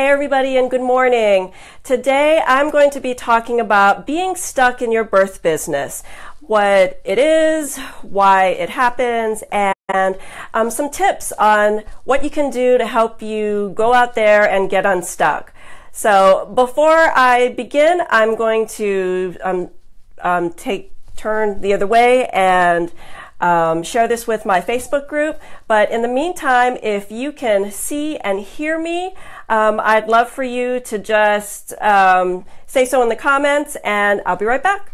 Hey, everybody, and good morning. Today, I'm going to be talking about being stuck in your birth business, what it is, why it happens, and um, some tips on what you can do to help you go out there and get unstuck. So, before I begin, I'm going to um, um, take turn the other way and um, share this with my Facebook group. But in the meantime, if you can see and hear me, um, I'd love for you to just um, say so in the comments, and I'll be right back.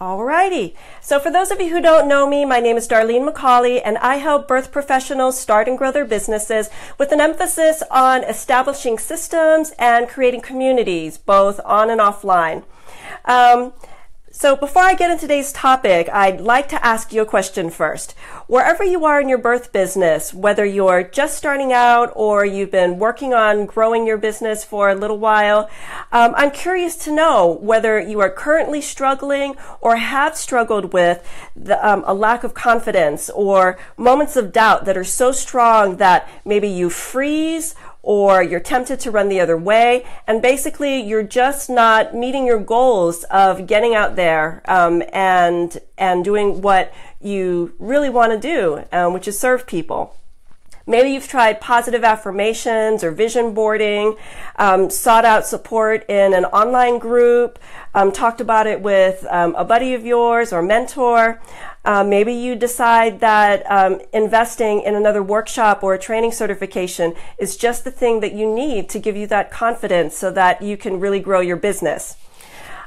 Alrighty. So for those of you who don't know me, my name is Darlene McCauley and I help birth professionals start and grow their businesses with an emphasis on establishing systems and creating communities, both on and offline. Um, so before I get into today's topic, I'd like to ask you a question first. Wherever you are in your birth business, whether you're just starting out or you've been working on growing your business for a little while, um, I'm curious to know whether you are currently struggling or have struggled with the, um, a lack of confidence or moments of doubt that are so strong that maybe you freeze or you're tempted to run the other way, and basically you're just not meeting your goals of getting out there um, and and doing what you really want to do, um, which is serve people. Maybe you've tried positive affirmations or vision boarding, um, sought out support in an online group, um, talked about it with um, a buddy of yours or mentor. Um, maybe you decide that um, investing in another workshop or a training certification is just the thing that you need to give you that confidence so that you can really grow your business.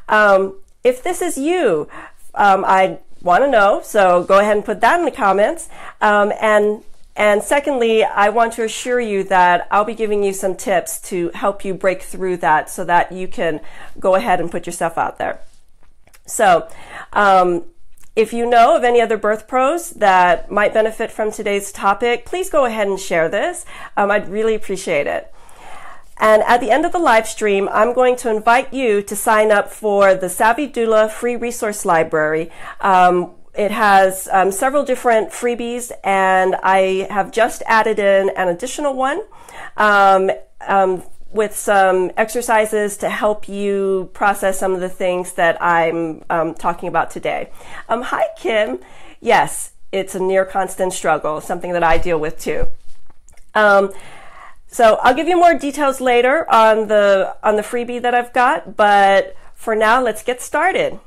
Um, if this is you, I want to know, so go ahead and put that in the comments. and and secondly, I want to assure you that I'll be giving you some tips to help you break through that so that you can go ahead and put yourself out there. So, um, if you know of any other birth pros that might benefit from today's topic, please go ahead and share this. Um, I'd really appreciate it. And at the end of the live stream, I'm going to invite you to sign up for the Savvy Doula free resource library. Um, it has um, several different freebies, and I have just added in an additional one um, um, with some exercises to help you process some of the things that I'm um, talking about today. Um, hi, Kim. Yes, it's a near constant struggle, something that I deal with too. Um, so I'll give you more details later on the on the freebie that I've got, but for now, let's get started.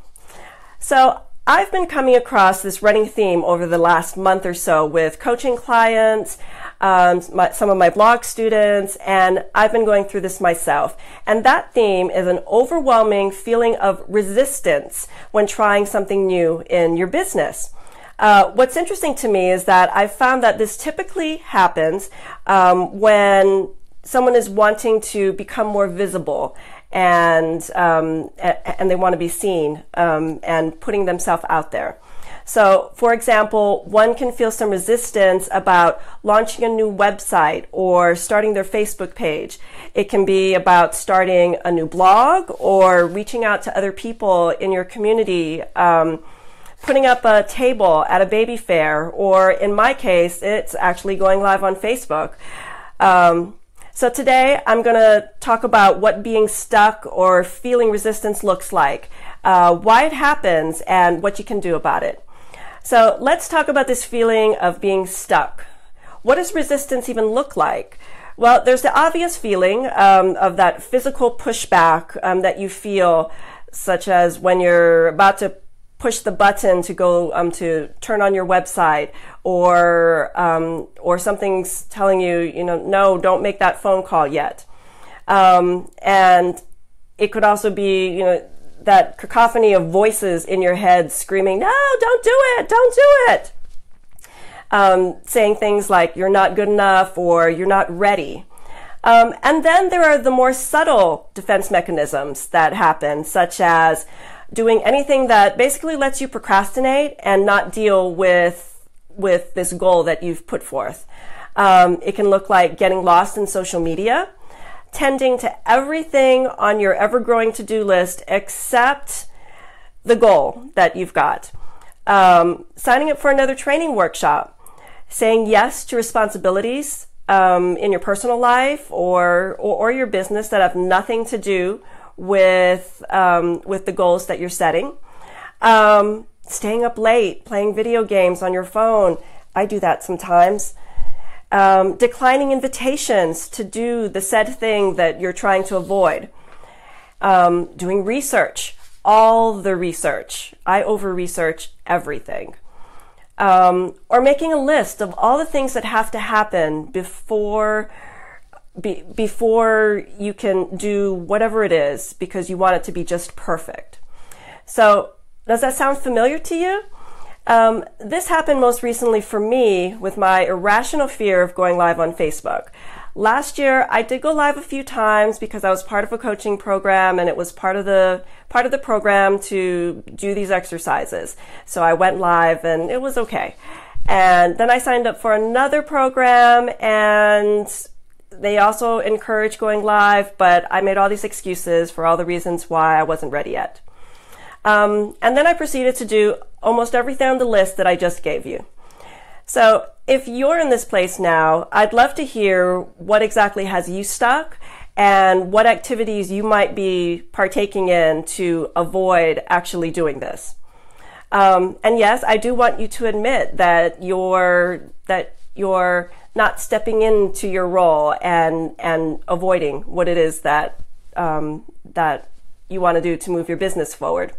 So I've been coming across this running theme over the last month or so with coaching clients, um, my, some of my blog students, and I've been going through this myself. And that theme is an overwhelming feeling of resistance when trying something new in your business. Uh, what's interesting to me is that I've found that this typically happens um, when someone is wanting to become more visible and um, and they want to be seen um, and putting themselves out there. So, for example, one can feel some resistance about launching a new website or starting their Facebook page. It can be about starting a new blog or reaching out to other people in your community, um, putting up a table at a baby fair, or in my case, it's actually going live on Facebook. Um, so today I'm going to talk about what being stuck or feeling resistance looks like, uh, why it happens, and what you can do about it. So let's talk about this feeling of being stuck. What does resistance even look like? Well, there's the obvious feeling um, of that physical pushback um, that you feel, such as when you're about to push the button to go um, to turn on your website or um, or something's telling you you know no don't make that phone call yet um, and it could also be you know that cacophony of voices in your head screaming, no, don't do it, don't do it. Um, saying things like, you're not good enough or you're not ready. Um, and then there are the more subtle defense mechanisms that happen, such as doing anything that basically lets you procrastinate and not deal with with this goal that you've put forth. Um, it can look like getting lost in social media, tending to everything on your ever growing to do list except the goal that you've got, um, signing up for another training workshop, saying yes to responsibilities um, in your personal life or, or, or your business that have nothing to do with um, with the goals that you're setting. Um, staying up late, playing video games on your phone. I do that sometimes. Um, declining invitations to do the said thing that you're trying to avoid. Um, doing research, all the research. I over research everything. Um, or making a list of all the things that have to happen before be, before you can do whatever it is because you want it to be just perfect. So does that sound familiar to you? Um, this happened most recently for me with my irrational fear of going live on Facebook. Last year, I did go live a few times because I was part of a coaching program and it was part of the part of the program to do these exercises. So I went live and it was okay. And then I signed up for another program and they also encourage going live, but I made all these excuses for all the reasons why I wasn't ready yet. Um, and then I proceeded to do almost everything on the list that I just gave you. So if you're in this place now, I'd love to hear what exactly has you stuck and what activities you might be partaking in to avoid actually doing this. Um, and yes, I do want you to admit that you're that you're not stepping into your role and and avoiding what it is that um, that you want to do to move your business forward.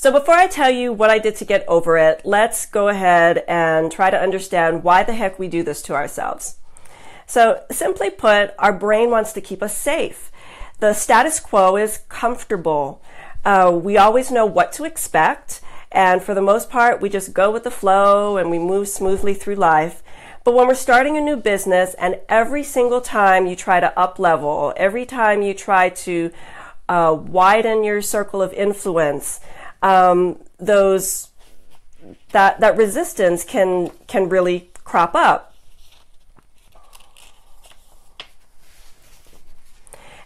So before I tell you what I did to get over it, let's go ahead and try to understand why the heck we do this to ourselves. So simply put, our brain wants to keep us safe. The status quo is comfortable. Uh, we always know what to expect. And for the most part, we just go with the flow and we move smoothly through life. But when we're starting a new business and every single time you try to up level, every time you try to uh, widen your circle of influence, um, those that that resistance can can really crop up.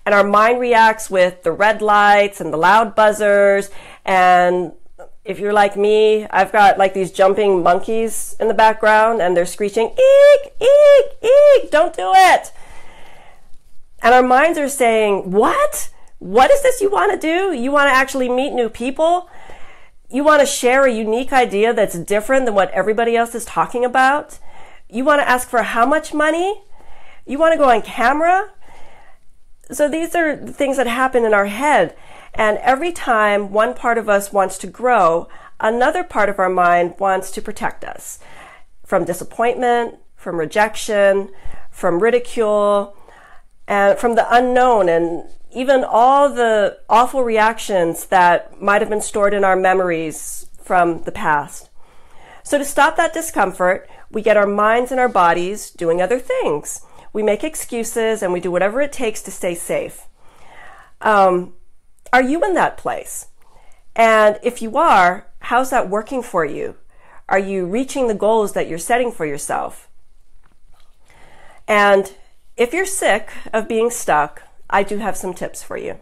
And our mind reacts with the red lights and the loud buzzers. And if you're like me, I've got like these jumping monkeys in the background and they're screeching, eek, eek, eek, don't do it. And our minds are saying, what? What is this you want to do? You want to actually meet new people? You want to share a unique idea that's different than what everybody else is talking about. You want to ask for how much money. You want to go on camera. So these are the things that happen in our head. And every time one part of us wants to grow, another part of our mind wants to protect us from disappointment, from rejection, from ridicule, and from the unknown and even all the awful reactions that might have been stored in our memories from the past. So to stop that discomfort, we get our minds and our bodies doing other things. We make excuses and we do whatever it takes to stay safe. Um, are you in that place? And if you are, how's that working for you? Are you reaching the goals that you're setting for yourself? And if you're sick of being stuck, I do have some tips for you.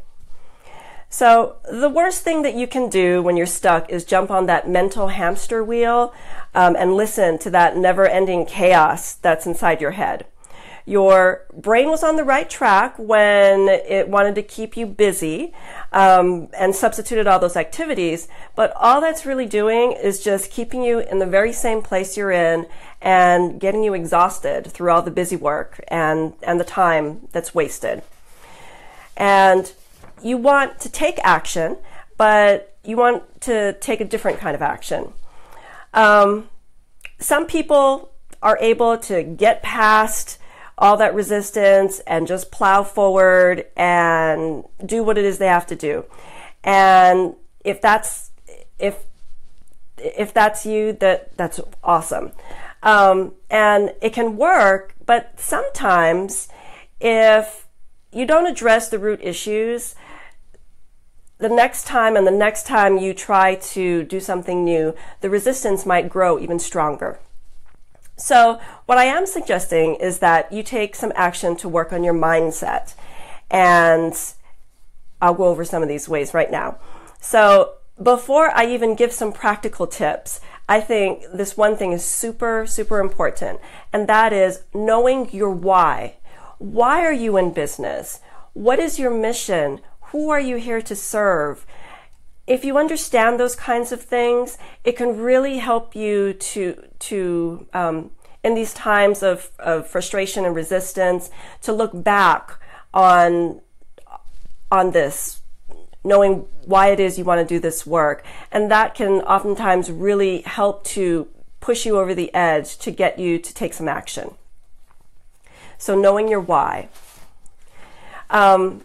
So, the worst thing that you can do when you're stuck is jump on that mental hamster wheel um, and listen to that never ending chaos that's inside your head. Your brain was on the right track when it wanted to keep you busy um, and substituted all those activities, but all that's really doing is just keeping you in the very same place you're in and getting you exhausted through all the busy work and, and the time that's wasted and you want to take action, but you want to take a different kind of action. Um, some people are able to get past all that resistance and just plow forward and do what it is they have to do. And if that's if if that's you, that that's awesome. Um, and it can work, but sometimes if you don't address the root issues, the next time and the next time you try to do something new, the resistance might grow even stronger. So, what I am suggesting is that you take some action to work on your mindset. And I'll go over some of these ways right now. So, before I even give some practical tips, I think this one thing is super, super important, and that is knowing your why. Why are you in business? What is your mission? Who are you here to serve? If you understand those kinds of things, it can really help you to to um, in these times of, of frustration and resistance to look back on on this knowing why it is you want to do this work. And that can oftentimes really help to push you over the edge to get you to take some action. So, knowing your why. Um,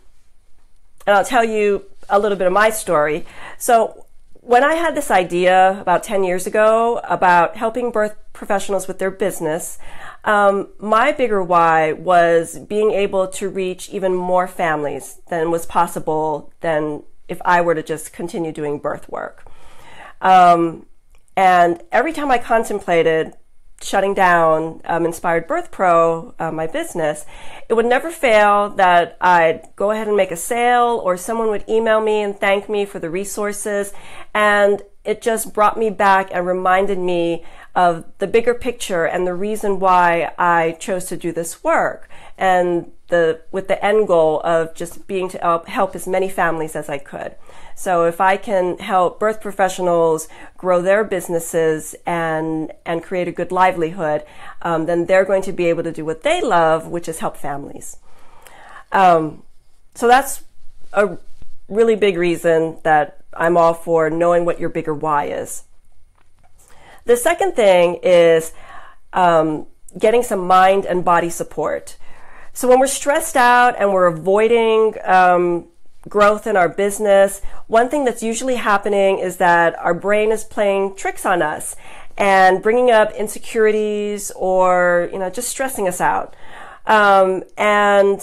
and I'll tell you a little bit of my story. So, when I had this idea about 10 years ago about helping birth professionals with their business, um, my bigger why was being able to reach even more families than was possible than if I were to just continue doing birth work. Um, and every time I contemplated shutting down um, Inspired Birth Pro, uh, my business, it would never fail that I'd go ahead and make a sale or someone would email me and thank me for the resources. And it just brought me back and reminded me of the bigger picture and the reason why I chose to do this work and the with the end goal of just being to help, help as many families as I could. So if I can help birth professionals grow their businesses and and create a good livelihood, um, then they're going to be able to do what they love, which is help families. Um, so that's a really big reason that I'm all for knowing what your bigger why is. The second thing is um, getting some mind and body support. So when we're stressed out and we're avoiding um, growth in our business, one thing that's usually happening is that our brain is playing tricks on us and bringing up insecurities or you know just stressing us out. Um, and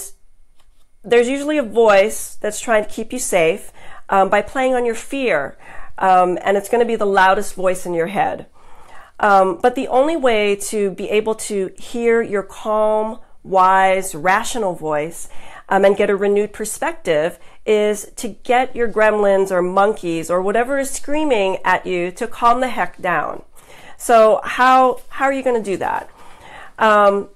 there's usually a voice that's trying to keep you safe um, by playing on your fear, um, and it's going to be the loudest voice in your head. Um, but the only way to be able to hear your calm, wise, rational voice um, and get a renewed perspective is to get your gremlins or monkeys or whatever is screaming at you to calm the heck down. So how how are you going to do that? Um,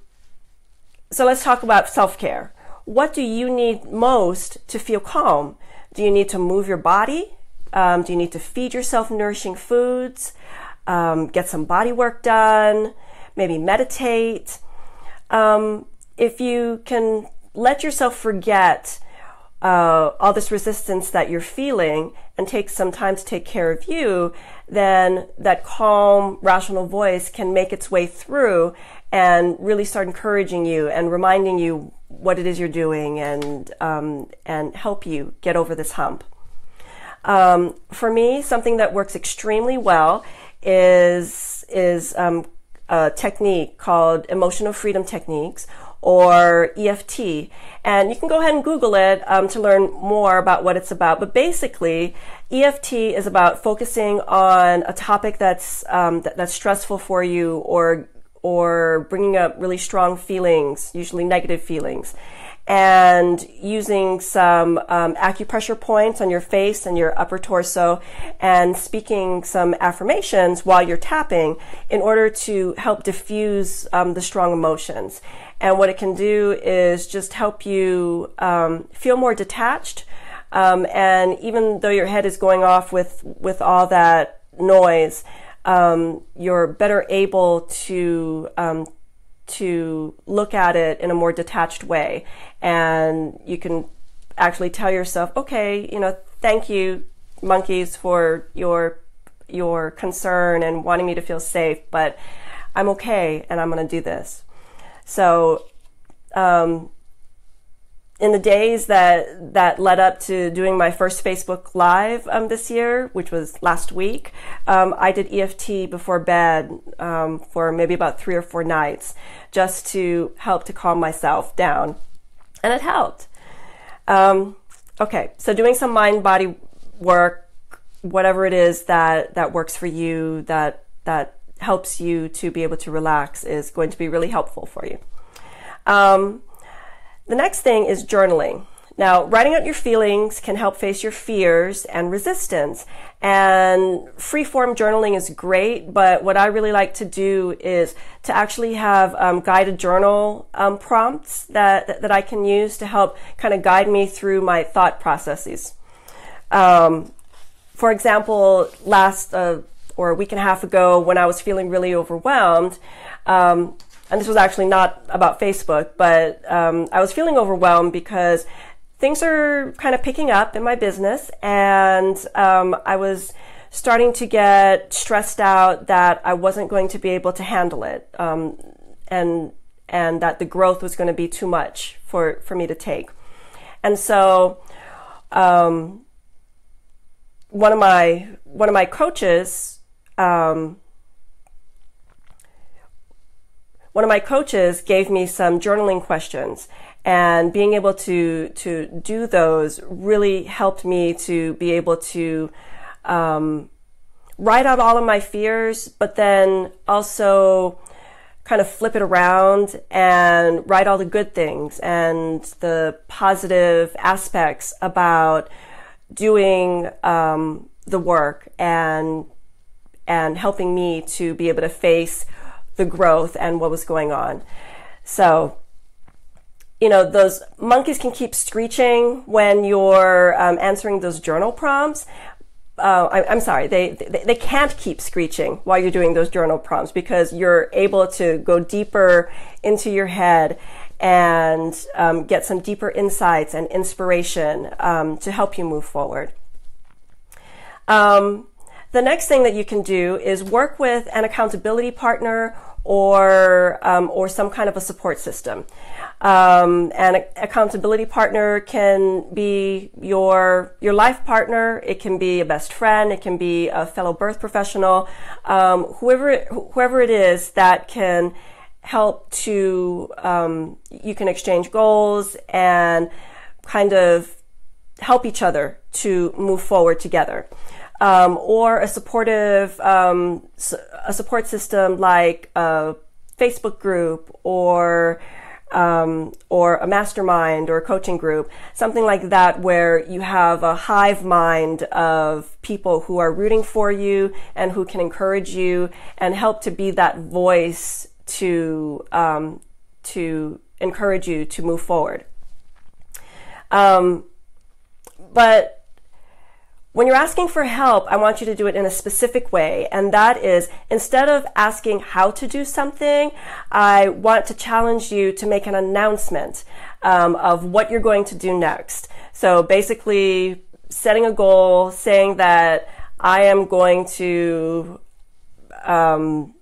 so let's talk about self care. What do you need most to feel calm? Do you need to move your body? Um, do you need to feed yourself nourishing foods? Um, get some body work done? Maybe meditate? Um, if you can let yourself forget uh, all this resistance that you're feeling and take some time to take care of you, then that calm, rational voice can make its way through and really start encouraging you and reminding you what it is you're doing and um, and help you get over this hump. Um, for me, something that works extremely well is is um, a technique called emotional freedom techniques or EFT. And you can go ahead and Google it um, to learn more about what it's about. But basically, EFT is about focusing on a topic that's um, that, that's stressful for you or or bringing up really strong feelings, usually negative feelings, and using some um, acupressure points on your face and your upper torso, and speaking some affirmations while you're tapping in order to help diffuse um, the strong emotions. And what it can do is just help you um, feel more detached. Um, and even though your head is going off with, with all that noise, um, you're better able to um, to look at it in a more detached way, and you can actually tell yourself, okay, you know, thank you, monkeys, for your your concern and wanting me to feel safe, but I'm okay, and I'm going to do this. So, um, in the days that that led up to doing my first Facebook Live um, this year, which was last week, um, I did EFT before bed um, for maybe about three or four nights, just to help to calm myself down, and it helped. Um, okay, so doing some mind body work, whatever it is that that works for you, that that helps you to be able to relax, is going to be really helpful for you. The next thing is journaling. Now, writing out your feelings can help face your fears and resistance. And free form journaling is great, but what I really like to do is to actually have um, guided journal um, prompts that, that, that, I can use to help kind of guide me through my thought processes. Um, for example, last uh, or a week and a half ago, when I was feeling really overwhelmed, um, and this was actually not about Facebook, but um, I was feeling overwhelmed because things are kind of picking up in my business, and um, I was starting to get stressed out that I wasn't going to be able to handle it, um, and and that the growth was going to be too much for for me to take, and so. Um, one of my one of my coaches um, one of my coaches gave me some journaling questions and being able to to do those really helped me to be able to um, write out all of my fears, but then also kind of flip it around and write all the good things and the positive aspects about doing um, the work and and helping me to be able to face the growth and what was going on. So, you know, those monkeys can keep screeching when you're um, answering those journal prompts. Uh, I, am sorry, they, they, they can't keep screeching while you're doing those journal prompts because you're able to go deeper into your head and um, get some deeper insights and inspiration um, to help you move forward. Um, the next thing that you can do is work with an accountability partner or um, or some kind of a support system. Um, and accountability partner can be your your life partner. It can be a best friend. It can be a fellow birth professional. Um, whoever whoever it is that can help to um, you can exchange goals and kind of help each other to move forward together um, or a supportive um, a support system like a Facebook group or um, or a mastermind or a coaching group, something like that, where you have a hive mind of people who are rooting for you and who can encourage you and help to be that voice to um, to encourage you to move forward. Um, but when you're asking for help, I want you to do it in a specific way. And that is instead of asking how to do something, I want to challenge you to make an announcement um, of what you're going to do next. So basically, setting a goal, saying that I am going to um,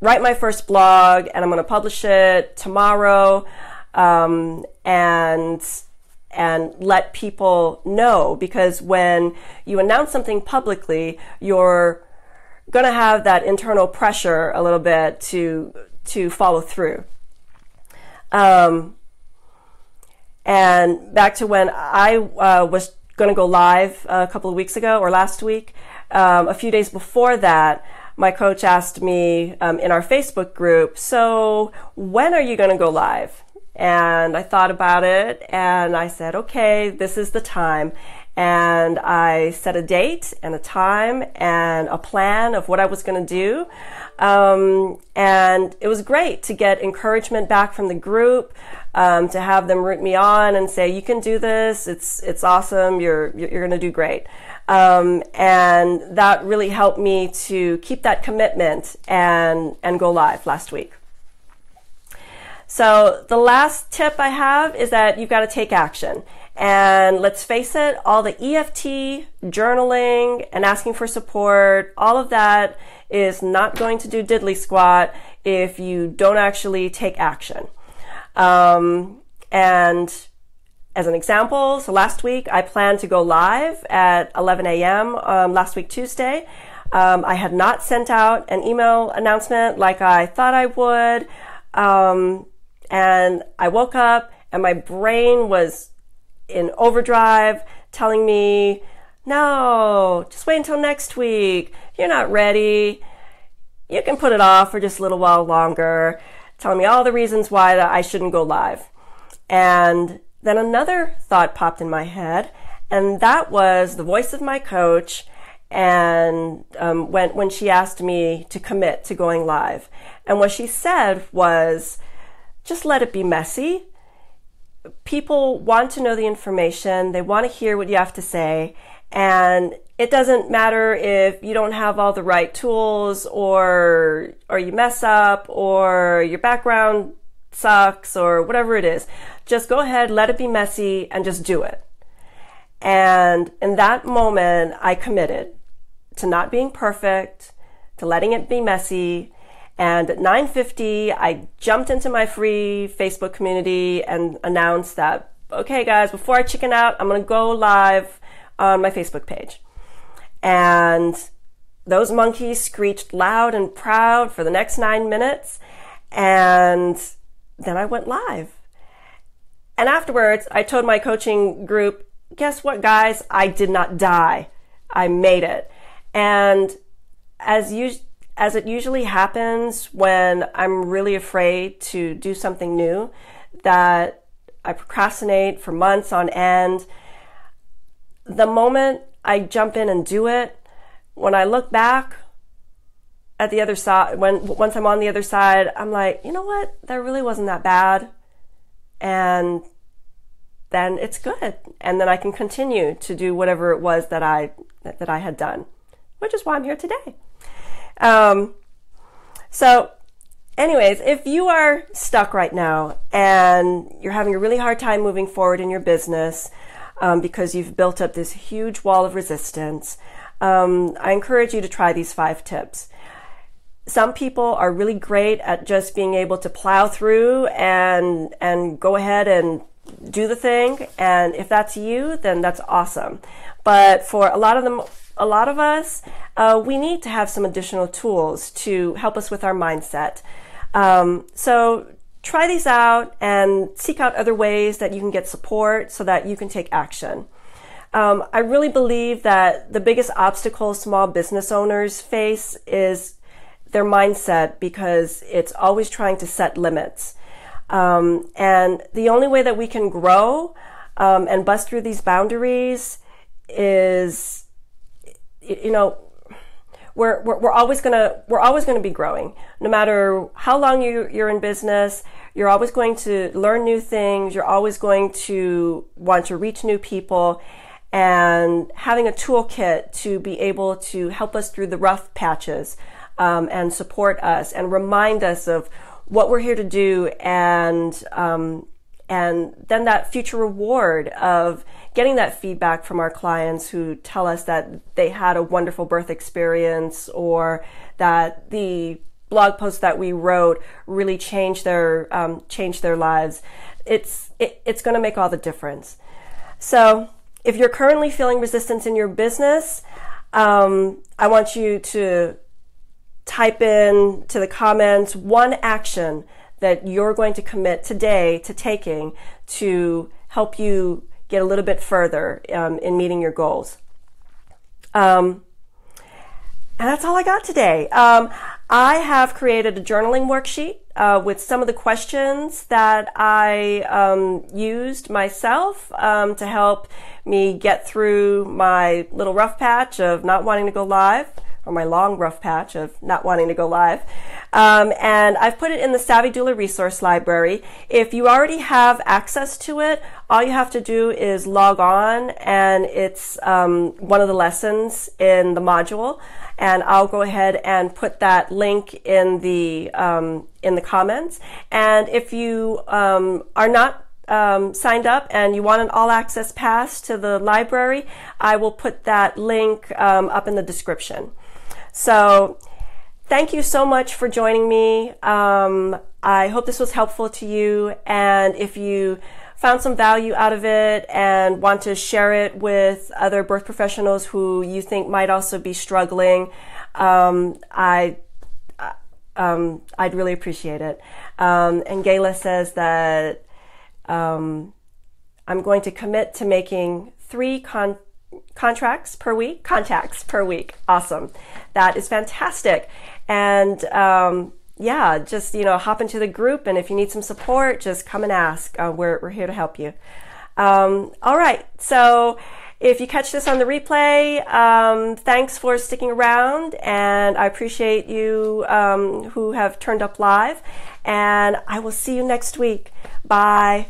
write my first blog and I'm going to publish it tomorrow. Um, and and let people know because when you announce something publicly, you're going to have that internal pressure a little bit to to follow through. Um, and back to when I uh, was going to go live a couple of weeks ago or last week, um, a few days before that, my coach asked me um, in our Facebook group, "So when are you going to go live?" And I thought about it and I said, okay, this is the time. And I set a date and a time and a plan of what I was going to do. Um, and it was great to get encouragement back from the group, um, to have them root me on and say, you can do this. It's, it's awesome. You're, you're going to do great. Um, and that really helped me to keep that commitment and, and go live last week. So the last tip I have is that you've got to take action. And let's face it, all the EFT, journaling, and asking for support, all of that is not going to do diddly squat if you don't actually take action. Um, and as an example, so last week I planned to go live at 11 a.m. Um, last week Tuesday. Um, I had not sent out an email announcement like I thought I would. Um, and I woke up and my brain was in overdrive telling me, no, just wait until next week. You're not ready. You can put it off for just a little while longer, telling me all the reasons why that I shouldn't go live. And then another thought popped in my head, and that was the voice of my coach and um, when when she asked me to commit to going live, and what she said was, just let it be messy. People want to know the information. They want to hear what you have to say, and it doesn't matter if you don't have all the right tools, or or you mess up, or your background sucks, or whatever it is. Just go ahead, let it be messy, and just do it. And in that moment, I committed to not being perfect, to letting it be messy. And at 9:50, I jumped into my free Facebook community and announced that, okay, guys, before I chicken out, I'm going to go live on my Facebook page. And those monkeys screeched loud and proud for the next nine minutes. And then I went live. And afterwards, I told my coaching group, guess what, guys? I did not die. I made it. And as you, as it usually happens when I'm really afraid to do something new, that I procrastinate for months on end. The moment I jump in and do it, when I look back at the other side, when once I'm on the other side, I'm like, you know what? That really wasn't that bad. And then it's good. And then I can continue to do whatever it was that I that I had done which is why I'm here today. Um, so, anyways, if you are stuck right now and you're having a really hard time moving forward in your business um, because you've built up this huge wall of resistance, um, I encourage you to try these five tips. Some people are really great at just being able to plow through and and go ahead and do the thing. And if that's you, then that's awesome. But for a lot of them, a lot of us, uh, we need to have some additional tools to help us with our mindset. Um, so try these out and seek out other ways that you can get support so that you can take action. Um, I really believe that the biggest obstacle small business owners face is their mindset because it's always trying to set limits. Um, and the only way that we can grow um, and bust through these boundaries is you know, we're, we're, we're always gonna, we're always gonna be growing. No matter how long you, you're in business, you're always going to learn new things. You're always going to want to reach new people and having a toolkit to be able to help us through the rough patches um, and support us and remind us of what we're here to do and um, and then that future reward of getting that feedback from our clients who tell us that they had a wonderful birth experience or that the blog post that we wrote really changed their um, changed their lives. It's it, it's going to make all the difference. So if you're currently feeling resistance in your business um, i want you to type in to the comments one action that you're going to commit today to taking to help you get a little bit further um, in meeting your goals. Um, and that's all I got today. Um, I have created a journaling worksheet uh, with some of the questions that I um, used myself um, to help me get through my little rough patch of not wanting to go live or my long rough patch of not wanting to go live. Um, and I've put it in the Savvy Doula resource library. If you already have access to it, all you have to do is log on and it's um, one of the lessons in the module. And I'll go ahead and put that link in the um, in the comments. And if you um, are not um, signed up and you want an all access pass to the library, I will put that link um, up in the description. So thank you so much for joining me. Um, I hope this was helpful to you. And if you found some value out of it and want to share it with other birth professionals who you think might also be struggling, um, I um, I'd really appreciate it. Um, and Gayla says that um, I'm going to commit to making three con- contracts per week, contacts per week. Awesome. That is fantastic. And um, yeah, just, you know, hop into the group. And if you need some support, just come and ask. Uh, we're, we're here to help you. Um, all right. So, if you catch this on the replay, um, thanks for sticking around, and I appreciate you um, who have turned up live. And I will see you next week. Bye.